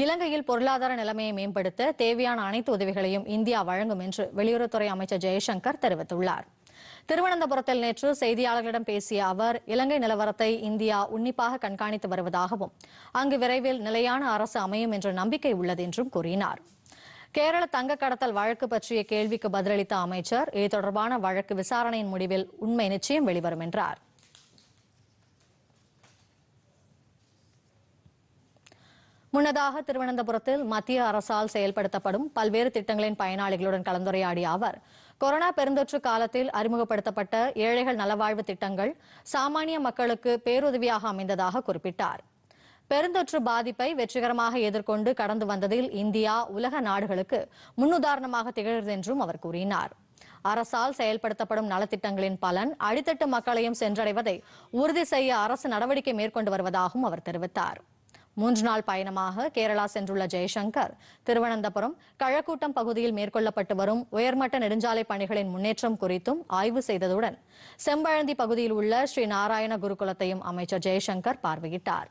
இலங்கையில் பொருளாதார நிலைமையை மேம்படுத்த தேவையான அனைத்து உதவிகளையும் இந்தியா வழங்கும் என்று வெளியுறவுத்துறை அமைச்சர் ஜெய்சங்கர் தெரிவித்துள்ளார். திருவனந்தபுரத்தில் நேற்று செய்தியாளர்களிடம் பேசிய அவர் இலங்கை நிலவரத்தை இந்தியா உன்னிப்பாக கண்காணித்து வருவதாகவும் அங்கு விரைவில் நிலையான அரசு அமையும் என்ற நம்பிக்கை உள்ளது என்றும் கூறினார். கேரள தங்க கடத்தல் வழக்கு பற்றிய கேள்விக்கு பதிலளித்த அமைச்சர் இது தொடர்பான வழக்கு விசாரணையின் முடிவில் உண்மை நிச்சயம் வெளிவரும் என்றார். முன்னதாக திருவனந்தபுரத்தில் மத்திய அரசால் செயல்படுத்தப்படும் பல்வேறு திட்டங்களின் பயனாளிகளுடன் கலந்துரையாடிய அவர் கொரோனா பெருந்தொற்று காலத்தில் அறிமுகப்படுத்தப்பட்ட ஏழைகள் நலவாழ்வு திட்டங்கள் சாமானிய மக்களுக்கு பேருதவியாக அமைந்ததாக குறிப்பிட்டார். பெருந்தொற்று பாதிப்பை வெற்றிகரமாக எதிர்கொண்டு கடந்து வந்ததில் இந்தியா உலக நாடுகளுக்கு முன்னுதாரணமாக திகழ்கிறது என்றும் அவர் கூறினார். அரசால் செயல்படுத்தப்படும் நலத்திட்டங்களின் பலன் அடித்தட்டு மக்களையும் சென்றடைவதை உறுதி செய்ய அரசு நடவடிக்கை மேற்கொண்டு வருவதாகவும் அவர் தெரிவித்தார். மூன்று நாள் பயணமாக கேரளா சென்றுள்ள ஜெய்சங்கர் திருவனந்தபுரம் கழக்கூட்டம் பகுதியில் மேற்கொள்ளப்பட்டு வரும் உயர்மட்ட நெடுஞ்சாலை பணிகளின் முன்னேற்றம் குறித்தும் ஆய்வு செய்ததுடன் செம்பழந்தி பகுதியில் உள்ள ஸ்ரீ நாராயண குருகுலத்தையும் அமைச்சர் ஜெய்சங்கர் பார்வையிட்டார்.